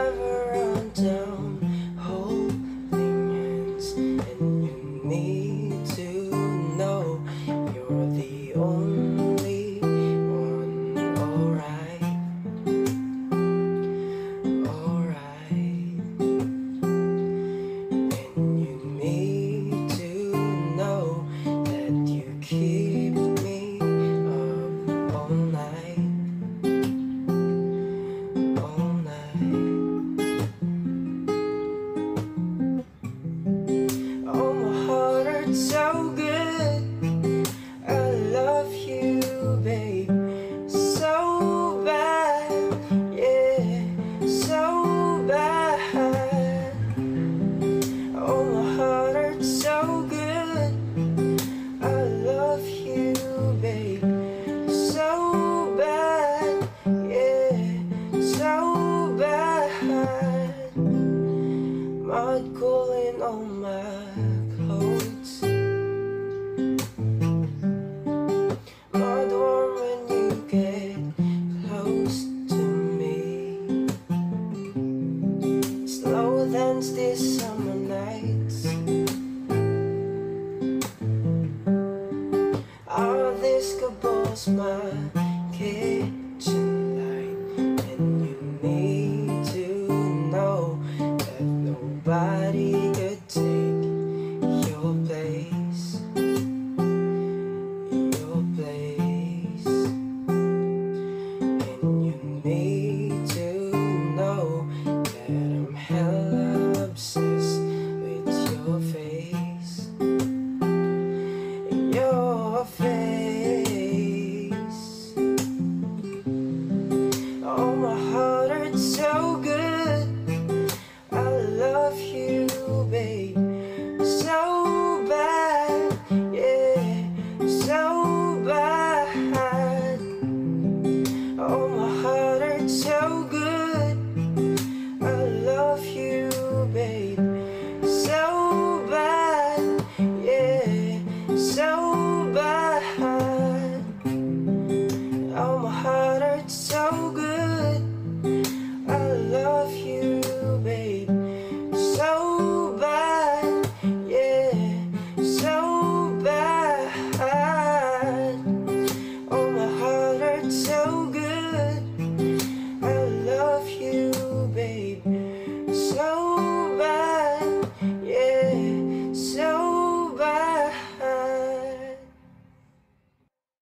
never run down. start calling on my clothes Not warm when you get close to me. Slow dance this summer nights. All these couples my